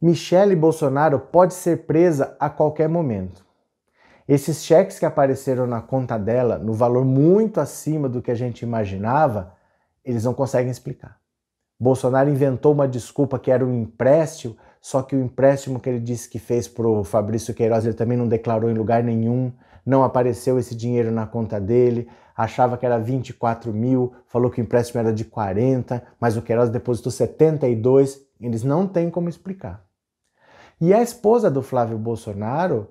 Michele Bolsonaro pode ser presa a qualquer momento. Esses cheques que apareceram na conta dela, no valor muito acima do que a gente imaginava, eles não conseguem explicar. Bolsonaro inventou uma desculpa que era um empréstimo, só que o empréstimo que ele disse que fez para o Fabrício Queiroz ele também não declarou em lugar nenhum, não apareceu esse dinheiro na conta dele, achava que era 24 mil, falou que o empréstimo era de 40, mas o Queiroz depositou 72, eles não têm como explicar. E a esposa do Flávio Bolsonaro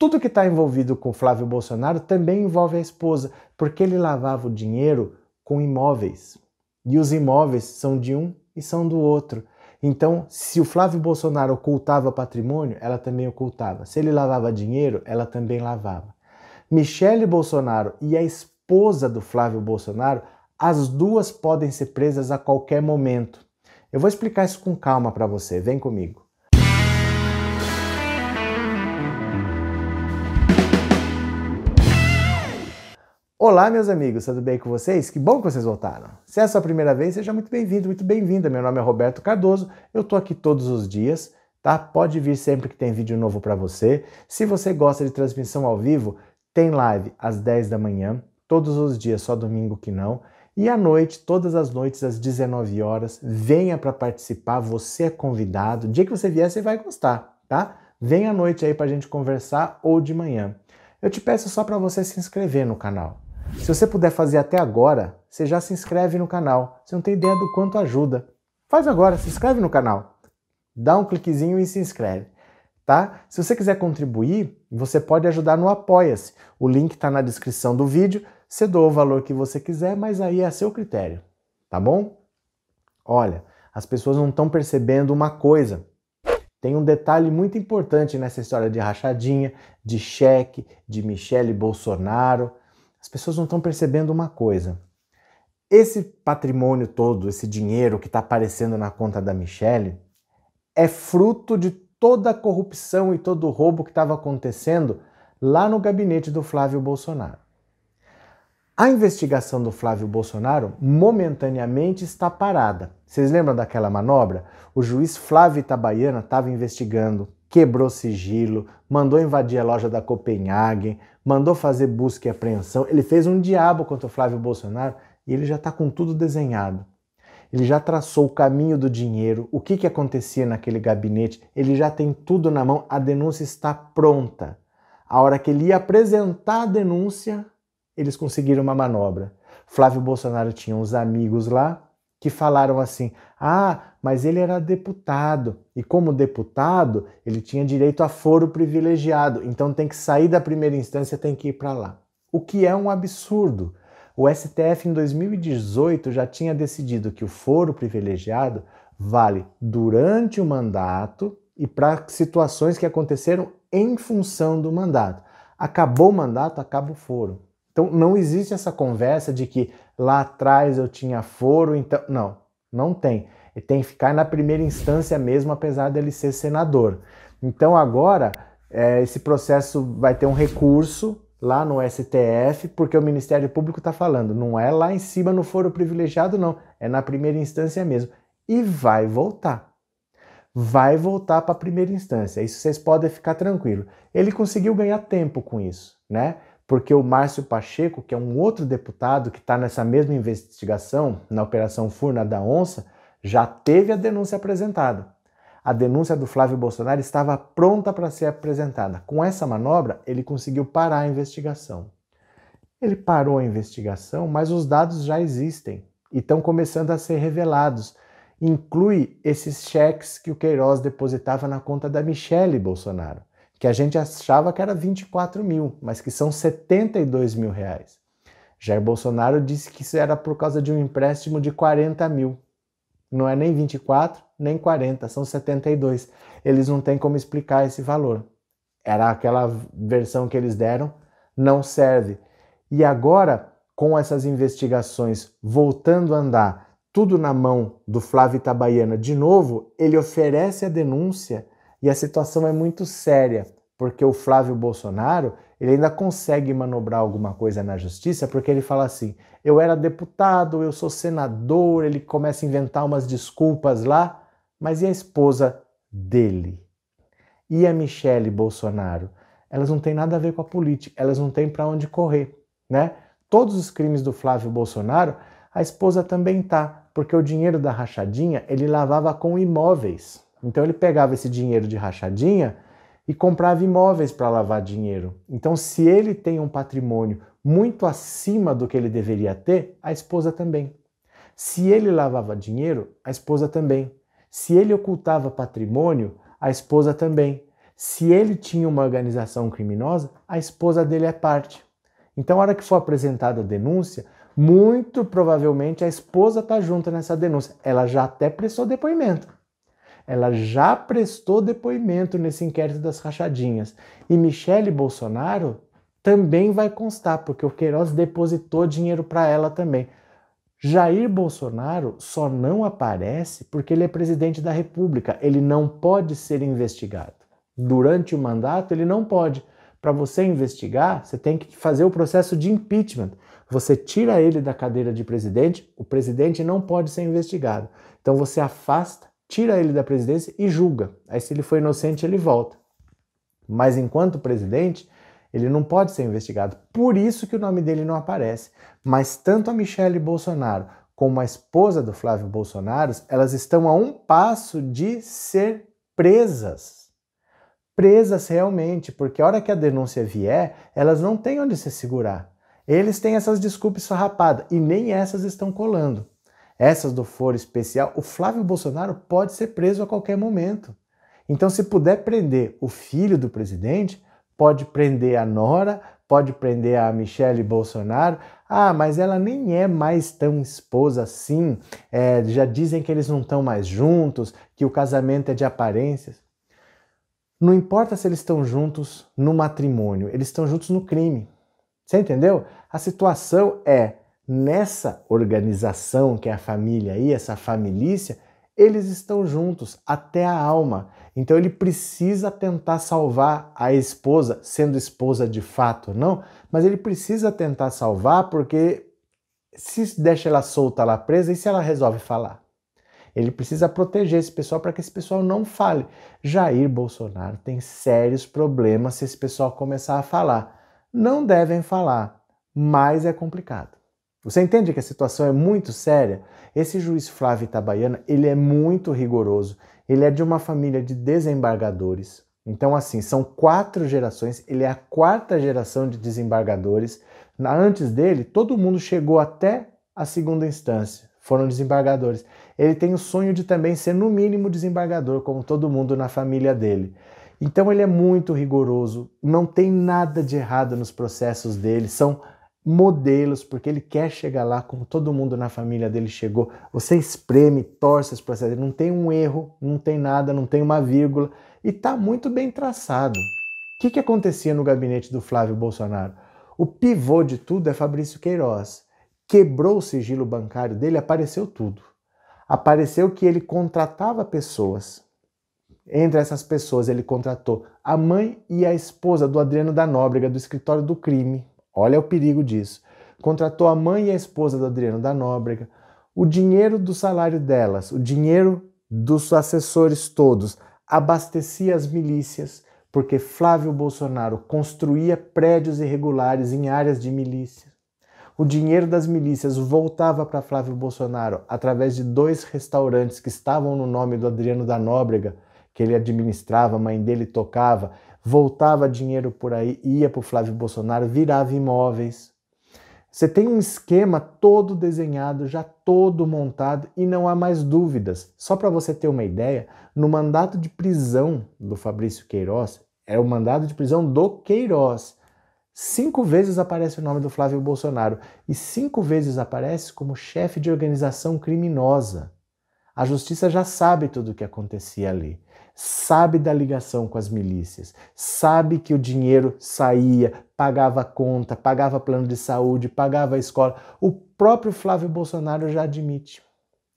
tudo que está envolvido com Flávio Bolsonaro também envolve a esposa, porque ele lavava o dinheiro com imóveis. E os imóveis são de um e são do outro. Então, se o Flávio Bolsonaro ocultava patrimônio, ela também ocultava. Se ele lavava dinheiro, ela também lavava. Michele Bolsonaro e a esposa do Flávio Bolsonaro, as duas podem ser presas a qualquer momento. Eu vou explicar isso com calma para você. Vem comigo. Olá, meus amigos, tudo bem com vocês? Que bom que vocês voltaram. Se é a sua primeira vez, seja muito bem-vindo, muito bem-vinda. Meu nome é Roberto Cardoso, eu tô aqui todos os dias, tá? Pode vir sempre que tem vídeo novo para você. Se você gosta de transmissão ao vivo, tem live às 10 da manhã, todos os dias, só domingo que não. E à noite, todas as noites às 19 horas, venha para participar, você é convidado. O dia que você vier, você vai gostar, tá? Vem à noite aí pra gente conversar ou de manhã. Eu te peço só para você se inscrever no canal. Se você puder fazer até agora, você já se inscreve no canal. Você não tem ideia do quanto ajuda. Faz agora, se inscreve no canal. Dá um cliquezinho e se inscreve. Tá? Se você quiser contribuir, você pode ajudar no Apoia-se. O link está na descrição do vídeo. Você doa o valor que você quiser, mas aí é a seu critério. Tá bom? Olha, as pessoas não estão percebendo uma coisa. Tem um detalhe muito importante nessa história de rachadinha, de cheque, de Michele Bolsonaro. As pessoas não estão percebendo uma coisa. Esse patrimônio todo, esse dinheiro que está aparecendo na conta da Michelle, é fruto de toda a corrupção e todo o roubo que estava acontecendo lá no gabinete do Flávio Bolsonaro. A investigação do Flávio Bolsonaro momentaneamente está parada. Vocês lembram daquela manobra? O juiz Flávio Itabaiana estava investigando quebrou sigilo, mandou invadir a loja da Copenhagen, mandou fazer busca e apreensão. Ele fez um diabo contra o Flávio Bolsonaro e ele já está com tudo desenhado. Ele já traçou o caminho do dinheiro, o que, que acontecia naquele gabinete, ele já tem tudo na mão, a denúncia está pronta. A hora que ele ia apresentar a denúncia, eles conseguiram uma manobra. Flávio Bolsonaro tinha uns amigos lá que falaram assim: ah, mas ele era deputado e, como deputado, ele tinha direito a foro privilegiado, então tem que sair da primeira instância, tem que ir para lá. O que é um absurdo. O STF em 2018 já tinha decidido que o foro privilegiado vale durante o mandato e para situações que aconteceram em função do mandato. Acabou o mandato, acaba o foro. Então não existe essa conversa de que lá atrás eu tinha foro, então. Não, não tem. Ele tem que ficar na primeira instância mesmo, apesar dele ser senador. Então agora é, esse processo vai ter um recurso lá no STF, porque o Ministério Público está falando, não é lá em cima no foro privilegiado, não, é na primeira instância mesmo. E vai voltar. Vai voltar para a primeira instância. Isso vocês podem ficar tranquilo. Ele conseguiu ganhar tempo com isso, né? Porque o Márcio Pacheco, que é um outro deputado que está nessa mesma investigação, na Operação Furna da Onça, já teve a denúncia apresentada. A denúncia do Flávio Bolsonaro estava pronta para ser apresentada. Com essa manobra, ele conseguiu parar a investigação. Ele parou a investigação, mas os dados já existem e estão começando a ser revelados. Inclui esses cheques que o Queiroz depositava na conta da Michele Bolsonaro, que a gente achava que era 24 mil, mas que são 72 mil reais. Jair Bolsonaro disse que isso era por causa de um empréstimo de 40 mil. Não é nem 24, nem 40, são 72. Eles não têm como explicar esse valor. Era aquela versão que eles deram, não serve. E agora, com essas investigações voltando a andar, tudo na mão do Flávio Itabaiana de novo, ele oferece a denúncia e a situação é muito séria, porque o Flávio Bolsonaro ele ainda consegue manobrar alguma coisa na justiça, porque ele fala assim: eu era deputado, eu sou senador, ele começa a inventar umas desculpas lá, mas e a esposa dele. E a Michele Bolsonaro? Elas não têm nada a ver com a política, elas não têm para onde correr, né? Todos os crimes do Flávio Bolsonaro, a esposa também tá, porque o dinheiro da rachadinha ele lavava com imóveis. Então ele pegava esse dinheiro de rachadinha e comprava imóveis para lavar dinheiro. Então, se ele tem um patrimônio muito acima do que ele deveria ter, a esposa também. Se ele lavava dinheiro, a esposa também. Se ele ocultava patrimônio, a esposa também. Se ele tinha uma organização criminosa, a esposa dele é parte. Então, a hora que for apresentada a denúncia, muito provavelmente a esposa está junto nessa denúncia. Ela já até prestou depoimento ela já prestou depoimento nesse inquérito das rachadinhas. E Michele Bolsonaro também vai constar, porque o Queiroz depositou dinheiro para ela também. Jair Bolsonaro só não aparece porque ele é presidente da República. Ele não pode ser investigado. Durante o mandato, ele não pode. Para você investigar, você tem que fazer o processo de impeachment. Você tira ele da cadeira de presidente, o presidente não pode ser investigado. Então você afasta tira ele da presidência e julga. Aí, se ele for inocente, ele volta. Mas enquanto presidente, ele não pode ser investigado. Por isso que o nome dele não aparece. Mas tanto a Michelle Bolsonaro como a esposa do Flávio Bolsonaro, elas estão a um passo de ser presas. Presas realmente, porque a hora que a denúncia vier, elas não têm onde se segurar. Eles têm essas desculpas farrapadas e nem essas estão colando essas do foro especial, o Flávio Bolsonaro pode ser preso a qualquer momento. Então, se puder prender o filho do presidente, pode prender a Nora, pode prender a Michelle Bolsonaro. Ah, mas ela nem é mais tão esposa assim. É, já dizem que eles não estão mais juntos, que o casamento é de aparências. Não importa se eles estão juntos no matrimônio, eles estão juntos no crime. Você entendeu? A situação é nessa organização que é a família aí, essa família, eles estão juntos até a alma. Então ele precisa tentar salvar a esposa, sendo esposa de fato, não, mas ele precisa tentar salvar porque se deixa ela solta lá presa e se ela resolve falar? Ele precisa proteger esse pessoal para que esse pessoal não fale. Jair Bolsonaro tem sérios problemas se esse pessoal começar a falar. Não devem falar, mas é complicado. Você entende que a situação é muito séria? Esse juiz Flávio Itabaiana, ele é muito rigoroso. Ele é de uma família de desembargadores. Então, assim, são quatro gerações, ele é a quarta geração de desembargadores. Antes dele, todo mundo chegou até a segunda instância, foram desembargadores. Ele tem o sonho de também ser, no mínimo, desembargador, como todo mundo na família dele. Então, ele é muito rigoroso, não tem nada de errado nos processos dele, são modelos, porque ele quer chegar lá como todo mundo na família dele chegou. Você espreme, torce os processos, não tem um erro, não tem nada, não tem uma vírgula e está muito bem traçado. O que, que acontecia no gabinete do Flávio Bolsonaro? O pivô de tudo é Fabrício Queiroz. Quebrou o sigilo bancário dele, apareceu tudo. Apareceu que ele contratava pessoas. Entre essas pessoas, ele contratou a mãe e a esposa do Adriano da Nóbrega, do escritório do crime, Olha o perigo disso. Contratou a mãe e a esposa do Adriano da Nóbrega. O dinheiro do salário delas, o dinheiro dos assessores todos, abastecia as milícias, porque Flávio Bolsonaro construía prédios irregulares em áreas de milícia. O dinheiro das milícias voltava para Flávio Bolsonaro através de dois restaurantes que estavam no nome do Adriano da Nóbrega, que ele administrava, a mãe dele tocava, voltava dinheiro por aí, ia para o Flávio Bolsonaro, virava imóveis. Você tem um esquema todo desenhado, já todo montado e não há mais dúvidas. Só para você ter uma ideia, no mandato de prisão do Fabrício Queiroz, é o mandado de prisão do Queiroz. Cinco vezes aparece o nome do Flávio Bolsonaro e cinco vezes aparece como chefe de organização criminosa. A justiça já sabe tudo o que acontecia ali sabe da ligação com as milícias, sabe que o dinheiro saía, pagava conta, pagava plano de saúde, pagava a escola. O próprio Flávio Bolsonaro já admite.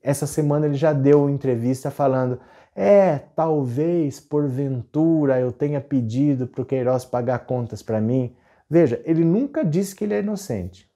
Essa semana ele já deu uma entrevista falando: é, talvez porventura eu tenha pedido para o Queiroz pagar contas para mim. Veja, ele nunca disse que ele é inocente.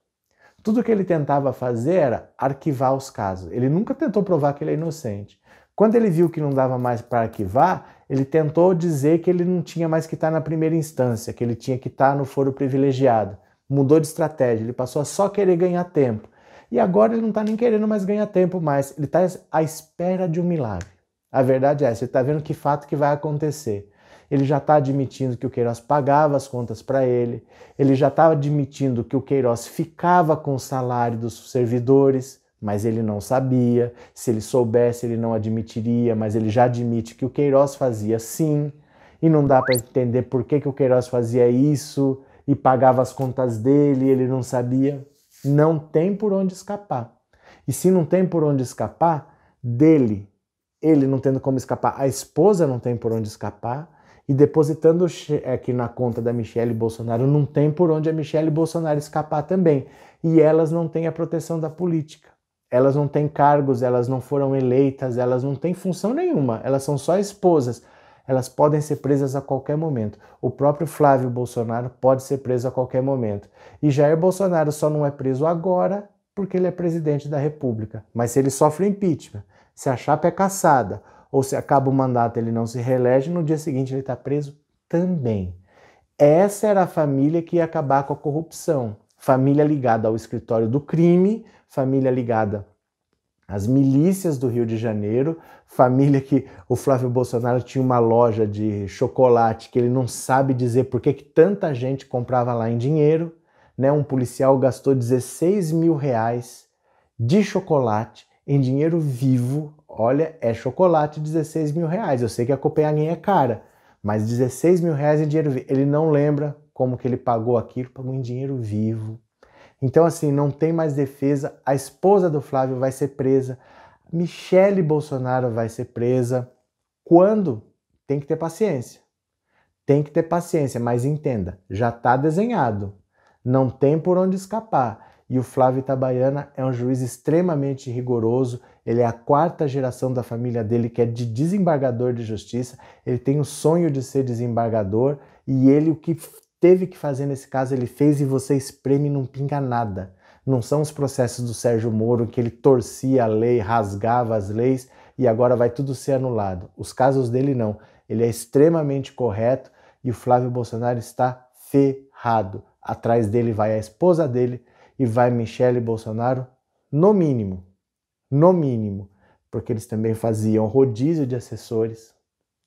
Tudo que ele tentava fazer era arquivar os casos. Ele nunca tentou provar que ele é inocente. Quando ele viu que não dava mais para arquivar, Ele tentou dizer que ele não tinha mais que estar na primeira instância, que ele tinha que estar no foro privilegiado. Mudou de estratégia, ele passou a só querer ganhar tempo. E agora ele não está nem querendo mais ganhar tempo mais, ele está à espera de um milagre. A verdade é essa, ele está vendo que fato que vai acontecer. Ele já está admitindo que o Queiroz pagava as contas para ele, ele já estava admitindo que o Queiroz ficava com o salário dos servidores, mas ele não sabia. Se ele soubesse, ele não admitiria, mas ele já admite que o Queiroz fazia sim, e não dá para entender por que, que o Queiroz fazia isso e pagava as contas dele, ele não sabia. Não tem por onde escapar. E se não tem por onde escapar, dele, ele não tendo como escapar, a esposa não tem por onde escapar, e depositando aqui na conta da Michelle Bolsonaro, não tem por onde a Michelle Bolsonaro escapar também. E elas não têm a proteção da política. Elas não têm cargos, elas não foram eleitas, elas não têm função nenhuma, elas são só esposas. Elas podem ser presas a qualquer momento. O próprio Flávio Bolsonaro pode ser preso a qualquer momento. E Jair Bolsonaro só não é preso agora porque ele é presidente da República. Mas se ele sofre impeachment, se a chapa é caçada ou se acaba o mandato ele não se reelege, no dia seguinte ele está preso também. Essa era a família que ia acabar com a corrupção. Família ligada ao escritório do crime, família ligada às milícias do Rio de Janeiro, família que o Flávio Bolsonaro tinha uma loja de chocolate que ele não sabe dizer por que, tanta gente comprava lá em dinheiro. Né? Um policial gastou 16 mil reais de chocolate em dinheiro vivo. Olha, é chocolate 16 mil reais. Eu sei que a Copenhagen é cara, mas 16 mil reais em dinheiro vivo. Ele não lembra como que ele pagou aquilo, pagou em dinheiro vivo. Então, assim, não tem mais defesa. A esposa do Flávio vai ser presa. Michele Bolsonaro vai ser presa. Quando? Tem que ter paciência. Tem que ter paciência, mas entenda, já está desenhado. Não tem por onde escapar. E o Flávio Itabaiana é um juiz extremamente rigoroso. Ele é a quarta geração da família dele que é de desembargador de justiça. Ele tem o sonho de ser desembargador e ele o que teve que fazer nesse caso, ele fez e você espreme não pinga nada. Não são os processos do Sérgio Moro que ele torcia a lei, rasgava as leis e agora vai tudo ser anulado. Os casos dele não. Ele é extremamente correto e o Flávio Bolsonaro está ferrado. Atrás dele vai a esposa dele e vai Michele Bolsonaro, no mínimo. No mínimo. Porque eles também faziam rodízio de assessores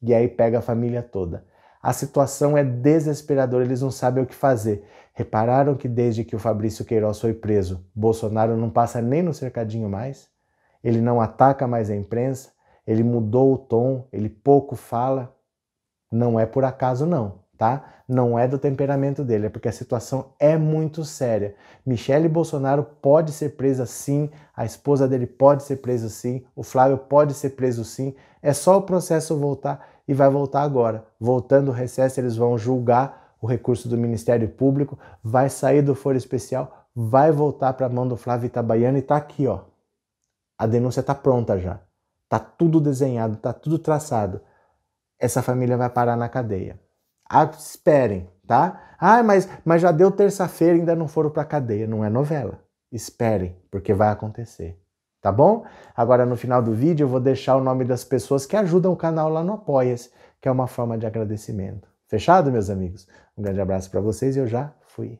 e aí pega a família toda. A situação é desesperadora, eles não sabem o que fazer. Repararam que desde que o Fabrício Queiroz foi preso, Bolsonaro não passa nem no cercadinho mais? Ele não ataca mais a imprensa, ele mudou o tom, ele pouco fala. Não é por acaso, não, tá? Não é do temperamento dele, é porque a situação é muito séria. Michele Bolsonaro pode ser presa sim, a esposa dele pode ser presa sim, o Flávio pode ser preso sim. É só o processo voltar e vai voltar agora. Voltando o recesso, eles vão julgar o recurso do Ministério Público, vai sair do foro especial, vai voltar para a mão do Flávio Itabaiano e está aqui, ó. A denúncia está pronta já. Tá tudo desenhado, tá tudo traçado. Essa família vai parar na cadeia. Ah, esperem, tá? Ah, mas, mas já deu terça-feira e ainda não foram para cadeia. Não é novela. Esperem, porque vai acontecer tá bom? Agora no final do vídeo eu vou deixar o nome das pessoas que ajudam o canal lá no Apoia-se, que é uma forma de agradecimento. Fechado, meus amigos? Um grande abraço para vocês e eu já fui.